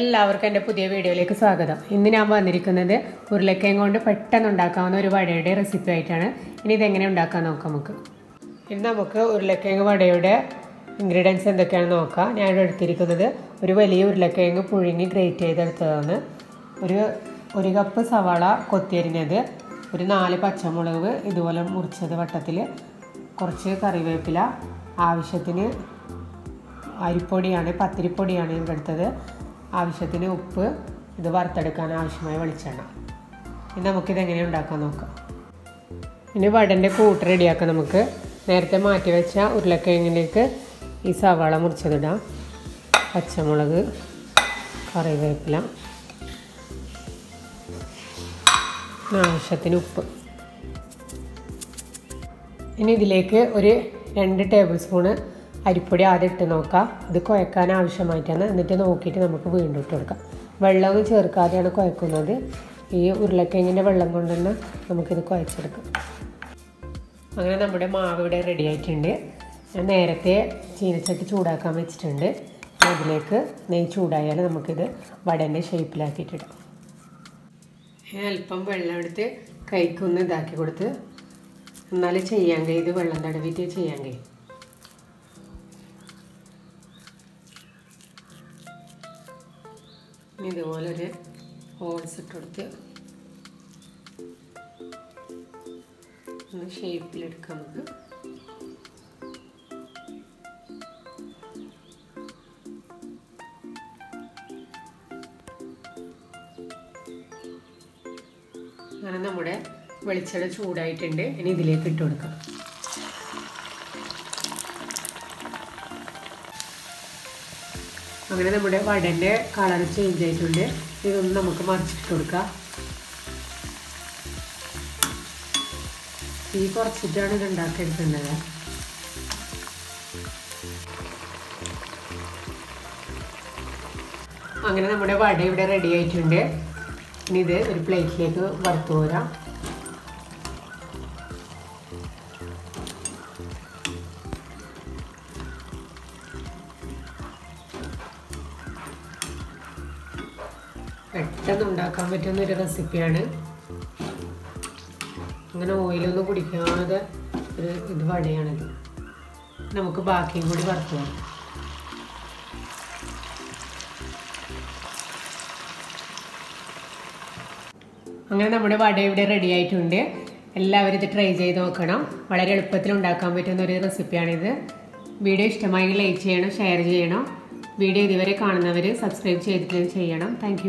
എല്ലാവർക്കും എന്റെ പുതിയ വീഡിയോയിലേക്ക് സ്വാഗതം. ഇന്ന് ഞാൻ വന്നിരിക്കുന്നത് ഉരുളക്കിഴങ്ങ് കൊണ്ട് പെട്ടെന്ന് ഉണ്ടാക്കാവുന്ന ഒരു വടയുടെ റെസിപ്പി ആയിട്ടാണ്. ഇനി ഇതെങ്ങനെ ഉണ്ടാക്കാൻ നോക്കാം നമുക്ക്. ഇനി നമുക്ക് ഉരുളക്കിഴങ്ങ് വടയുടെ ഇൻഗ്രീഡിയൻസ് എന്തൊക്കെയാണെന്ന് നോക്കാം. ഞാൻ ഇവിടെ എടുത്തിരിക്കുന്നത് ഒരു വലിയ ഉരുളക്കിഴങ്ങ് പുഴുങ്ങി ഗ്രേറ്റ് ചെയ്തെടുത്തതാണ്. ഒരു ഒരു കപ്പ് സവാള കൊത്തിയരിഞ്ഞത് ഒരു നാല് പച്ചമുളക് ഇതുപോലെ മുറിച്ചത് വട്ടത്തിൽ കുറച്ച് കറിവേപ്പില ആവശ്യത്തിന് അരിപ്പൊടിയാണ് പത്തിരിപ്പൊടിയാണ് ഇവിടെ എടുത്തത്. ആവശ്യത്തിന് ഉപ്പ് ഇത് വറുത്തെടുക്കാൻ ആവശ്യമായ വെളിച്ചെണ്ണ. ഇനി നമുക്കിത് എങ്ങനെ ഉണ്ടാക്കാൻ നോക്കാം. ഇനി വടന്റെ കൂട്ട് റെഡിയാക്കാം നമുക്ക്. നേരത്തെ മാറ്റി വെച്ച ഉരുളക്കിഴങ്ങിലേക്ക് ഈ സവാള മുറിച്ചതിടാം. പച്ചമുളക് കറിവേപ്പില ആവശ്യത്തിന് ഉപ്പ്. ഇനി ഇതിലേക്ക് ഒരു രണ്ട് ടേബിൾ സ്പൂണ് അരിപ്പൊടി ആദ്യം ഇട്ട് നോക്കാം. ഇത് കുഴക്കാൻ ആവശ്യമായിട്ടാണ്. എന്നിട്ട് നോക്കിയിട്ട് നമുക്ക് വീണ്ടും ഇട്ട് കൊടുക്കാം. വെള്ളമൊന്നും ചേർക്കാതെയാണ് കുഴക്കുന്നത്. ഈ ഉരുളക്കിഴങ്ങിന്റെ വെള്ളം കൊണ്ട് തന്നെ നമുക്കിത് കുഴച്ചെടുക്കാം. അങ്ങനെ നമ്മുടെ മാവ് ഇവിടെ റെഡി ആയിട്ടുണ്ട്. ഞാൻ നേരത്തെ ചീനച്ചട്ടി ചൂടാക്കാൻ വെച്ചിട്ടുണ്ട്. അതിലേക്ക് നെയ് ചൂടായാൽ നമുക്കിത് വടന്റെ ഷേപ്പിലാക്കിയിട്ടിടാം. അല്പം വെള്ളം എടുത്ത് കൈക്കൊന്ന് ഇതാക്കി കൊടുത്ത്. എന്നാലും ചെയ്യാൻ കഴിയും. ഇത് വെള്ളം തടവിയിട്ട് ചെയ്യാൻ കഴിയും. ഇനി ഇതുപോലെ ഒരു ഹോൾസ് ഇട്ട് ഷേപ്പിലെടുക്കാം നമുക്ക്. അങ്ങനെ നമ്മുടെ വെളിച്ചെണ്ണ ചൂടായിട്ടുണ്ട്. ഇനി ഇതിലേക്ക് ഇട്ട് കൊടുക്കാം. അങ്ങനെ നമ്മുടെ വടന്റെ കളർ ചേഞ്ച് ആയിട്ടുണ്ട്. ഇതൊന്ന് നമുക്ക് മറിച്ചിട്ട് കൊടുക്കാം. തീ കുറച്ചിട്ടാണ് ഇത് ഉണ്ടാക്കിയെടുക്കേണ്ടത് അങ്ങനെ നമ്മുടെ വട ഇവിടെ റെഡി ആയിട്ടുണ്ട്. ഇനി ഇത് ഒരു പ്ലേറ്റിലേക്ക് വറുത്തു പോരാം പെട്ടെന്ന് ഉണ്ടാക്കാൻ പറ്റുന്ന ഒരു റെസിപ്പിയാണ്. അങ്ങനെ ഓയിലൊന്നും കുടിക്കാതെ ഒരു ഇത് വടയാണിത്. നമുക്ക് ബാക്കിയും കൂടി വറുത്തു അങ്ങനെ നമ്മുടെ വട ഇവിടെ റെഡി ആയിട്ടുണ്ട്. എല്ലാവരും ഇത് ട്രൈ ചെയ്ത് നോക്കണം. വളരെ എളുപ്പത്തിൽ ഉണ്ടാക്കാൻ പറ്റുന്ന ഒരു റെസിപ്പിയാണിത് വീഡിയോ ഇഷ്ടമായി ലൈക്ക് ചെയ്യണം ഷെയർ ചെയ്യണം. വീഡിയോ ഇതുവരെ കാണുന്നവർ സബ്സ്ക്രൈബ് ചെയ്തിട്ട് ചെയ്യണം. താങ്ക്